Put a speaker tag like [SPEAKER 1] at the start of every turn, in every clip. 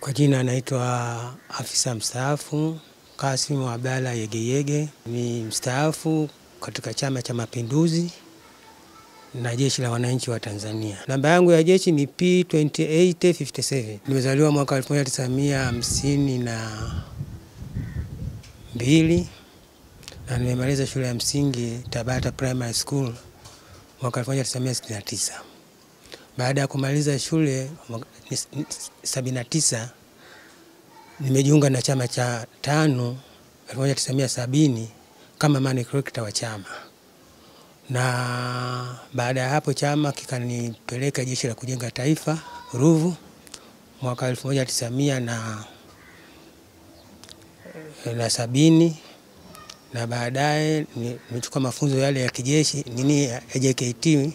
[SPEAKER 1] Kwa jina anaitwa afisa mstaafu Kasim Abdalla Yegeyege, ni mstaafu katika Chama cha Mapinduzi na Jeshi la Wananchi wa Tanzania. Namba yangu ya jeshi ni P2857. Nimezaliwa mwaka 1952 na nimemaliza shule ya msingi Tabata Primary School mwaka 1969. Baada ya kumaliza shule 79 nimejiunga na chama cha tano 1970 kama manekrekta wa chama, na baada ya hapo chama kikanipeleka Jeshi la Kujenga Taifa Ruvu mwaka 1900 na, na sabini. Na baadaye nimechukua mafunzo yale ya kijeshi nini ya JKT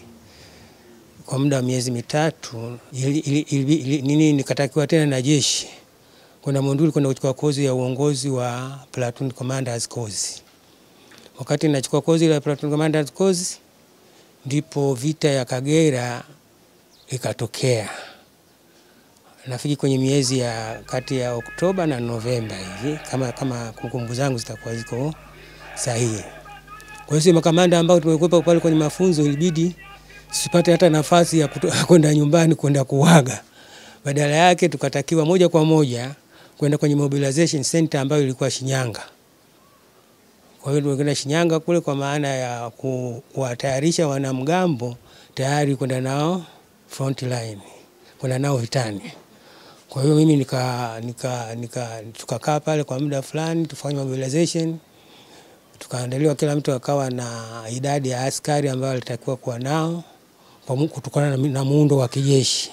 [SPEAKER 1] kwa muda wa miezi mitatu ili, ili, ili, ili, nini nikatakiwa tena na jeshi kwenda Monduli kwenda kuchukua kozi ya uongozi wa platoon commanders course. Wakati nachukua kozi ya platoon commanders course, ndipo vita ya Kagera ikatokea. nafiki kwenye miezi ya kati ya Oktoba na Novemba hivi, kama kama kumbukumbu zangu zitakuwa ziko sahihi. Kwa hiyo makamanda ambao tumekuwepo pale kwenye mafunzo ilibidi tusipate hata nafasi ya kwenda nyumbani kwenda kuwaga. Badala yake tukatakiwa moja kwa moja kwenda kwenye mobilization center ambayo ilikuwa Shinyanga. Kwa hiyo tumekwenda Shinyanga kule kwa maana ya kuwatayarisha wanamgambo tayari kwenda nao front line, kwenda nao vitani. Kwa hiyo mimi nika, nika, nika, tukakaa pale kwa muda fulani tufanye mobilization, tukaandaliwa, kila mtu akawa na idadi ya askari ambayo alitakiwa kuwa nao kutokana na, muundo wa kijeshi.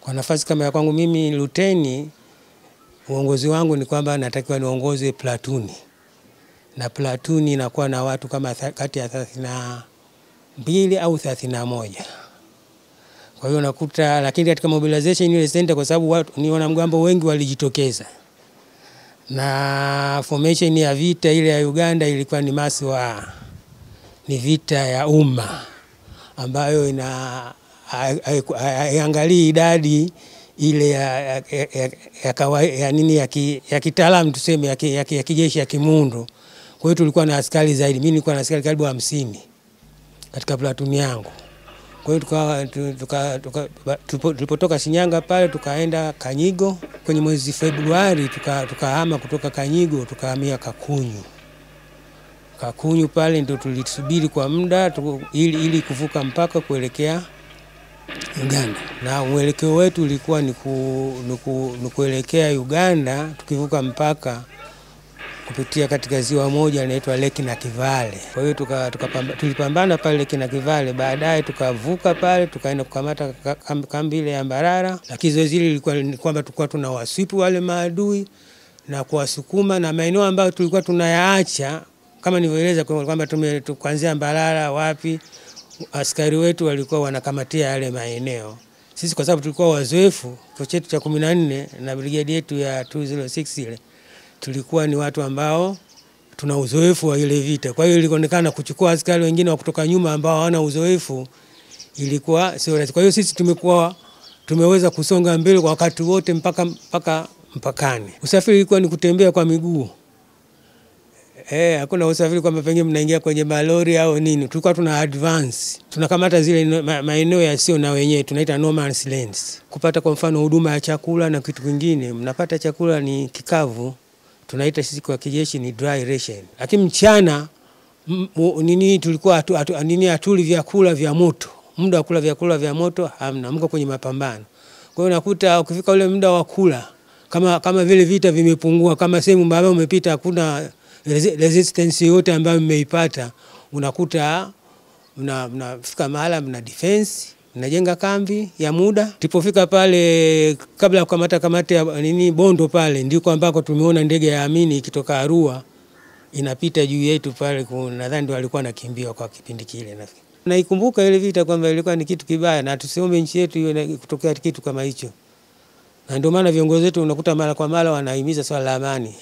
[SPEAKER 1] Kwa nafasi kama ya kwangu mimi luteni, uongozi wangu ni kwamba natakiwa niongoze platuni na platuni inakuwa na watu kama kati ya thelathini na mbili au thelathini na moja. Kwa hiyo nakuta, lakini katika mobilization ile center, kwa sababu watu ni wanamgambo wengi walijitokeza, na formation ya vita ile ya Uganda ilikuwa ni masiwa, ni vita ya umma ambayo ina haiangalii idadi ile ya, ya, ya, ya, kawa, ya nini ya, ki, ya kitaalamu tuseme ya, ki, ya, ki, ya kijeshi ya kimundo. Kwa hiyo tulikuwa na askari zaidi, mimi nilikuwa na askari karibu hamsini katika platuni yangu. Kwa hiyo tulipotoka Shinyanga pale tukaenda Kanyigo kwenye mwezi Februari, tukahama tuka kutoka Kanyigo tukahamia Kakunyu. Kakunyu pale ndio tulisubiri kwa muda ili, ili kuvuka mpaka kuelekea Uganda, na mwelekeo wetu ulikuwa ni ku, kuelekea Uganda tukivuka mpaka kupitia katika ziwa moja linaitwa Lake Nakivale. Kwa hiyo tuka, tuka tulipambana pale Lake Nakivale, baadaye tukavuka pale tukaenda kukamata kambi ile ya Mbarara, lakini zoezi hili lilikuwa ni kwamba tulikuwa tuna wasipu wale maadui na kuwasukuma na maeneo ambayo tulikuwa tunayaacha kama nilivyoeleza kwamba kuanzia Mbarara wapi askari wetu walikuwa wanakamatia yale maeneo. Sisi kwa sababu tulikuwa wazoefu, kituo chetu cha kumi na nne na brigadi yetu ya 206 ile tulikuwa ni watu ambao tuna uzoefu wa ile vita. Kwa hiyo ilionekana kuchukua askari wengine wa kutoka nyuma ambao hawana uzoefu ilikuwa sio rahisi. Kwa hiyo sisi tumekuwa tumeweza kusonga mbele kwa wakati wote mpaka, mpaka mpakani. Usafiri ilikuwa ni kutembea kwa miguu. Eh, hakuna usafiri kwamba pengine mnaingia kwenye malori au nini. Tulikuwa tuna advance, tunakamata zile maeneo yasio na wenyewe, tunaita no man's lands, kupata kwa mfano huduma ya chakula na kitu kingine. Mnapata chakula ni kikavu, tunaita sisi kwa kijeshi ni dry ration, lakini mchana nini tulikuwa atu, atu, nini atuli vyakula vya moto. Muda wa kula vyakula vya moto hamna, mko kwenye mapambano. Kwa hiyo unakuta ukifika ule muda wa kula, kama, kama vile vita vimepungua, kama sehemu mbaya umepita hakuna resistance yote ambayo mmeipata, unakuta mnafika mna mahala mna defense mnajenga kambi ya muda. Tulipofika pale, kabla ya kukamata kamati ya nini Bondo pale, ndiko ambako tumeona ndege ya Amini ikitoka Arua inapita juu yetu pale, nadhani ndio alikuwa anakimbia kwa kipindi kile. Naikumbuka ile vita kwamba ilikuwa ni kitu kibaya, na tusiombe nchi yetu iwe kutokea kitu kama hicho, na ndio maana viongozi wetu unakuta mara kwa mara wanahimiza swala la amani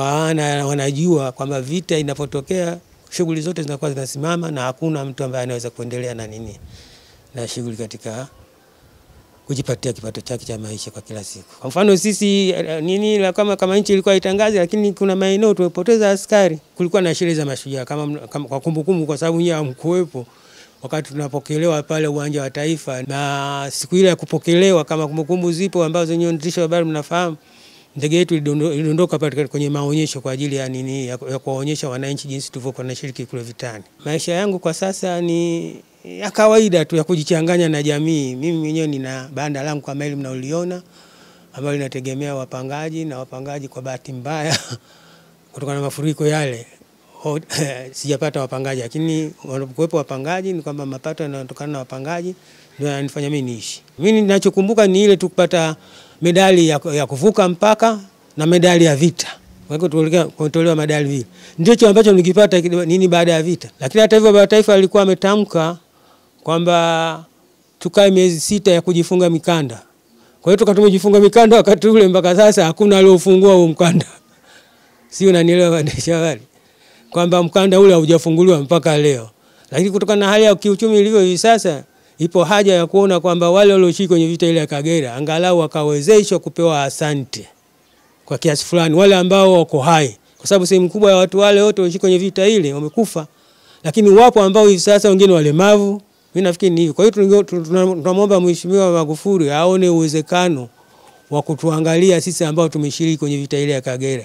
[SPEAKER 1] maana wanajua kwamba vita inapotokea shughuli zote zinakuwa zinasimama na hakuna mtu ambaye anaweza kuendelea na nini na shughuli katika kujipatia kipato chake cha maisha kwa kila siku. Kwa mfano sisi eh, nini la kama, kama nchi ilikuwa itangazi, lakini kuna maeneo tumepoteza askari. Kulikuwa na sherehe za mashujaa kama, kama kwa kumbukumbu, kwa sababu nyinyi hamkuwepo wakati tunapokelewa pale uwanja wa Taifa, na siku ile ya kupokelewa, kama kumbukumbu zipo ambazo waandishi wa habari mnafahamu, ndege yetu ilidondoka pale kwenye maonyesho kwa ajili ya nini, ya, kuwaonyesha wananchi jinsi tulivyokuwa tunashiriki kule vitani. Maisha yangu kwa sasa ni ya kawaida tu ya kujichanganya na jamii. Mimi mwenyewe nina banda langu kama hili mnaoliona ambalo linategemea wapangaji, na wapangaji kwa bahati mbaya kutokana na mafuriko yale ho- sijapata wapangaji, lakini wanapokuwepo wapangaji ni kwamba mapato yanayotokana na wapangaji ndio yananifanya mimi niishi. Mimi ninachokumbuka ni ile tu kupata medali ya, ya kuvuka mpaka na medali ya vita. Kutolewa medali hii ndicho ambacho nikipata nini baada ya vita. Lakini hata hivyo, baba taifa alikuwa ametamka kwamba tukae miezi sita ya kujifunga mikanda. Kwa hiyo tukatume kujifunga mikanda wakati ule mpaka sasa hakuna aliofungua huo mkanda, sio? Unanielewa waandishi wa habari, kwamba mkanda ule haujafunguliwa mpaka leo. Lakini kutokana na hali ya kiuchumi ilivyo hivi sasa, ipo haja ya kuona kwamba wale walioshiriki kwenye vita ile ya Kagera angalau wakawezeshwa kupewa asante kwa kiasi fulani, wale ambao wako hai, kwa sababu sehemu kubwa ya watu wale wote walioshiriki kwenye vita ile wamekufa, lakini wapo ambao hivi sasa wengine walemavu. Mimi nafikiri ni hivyo. Kwa hiyo tunamwomba Mheshimiwa Magufuli aone uwezekano wa kutuangalia sisi ambao tumeshiriki kwenye vita ile ya Kagera.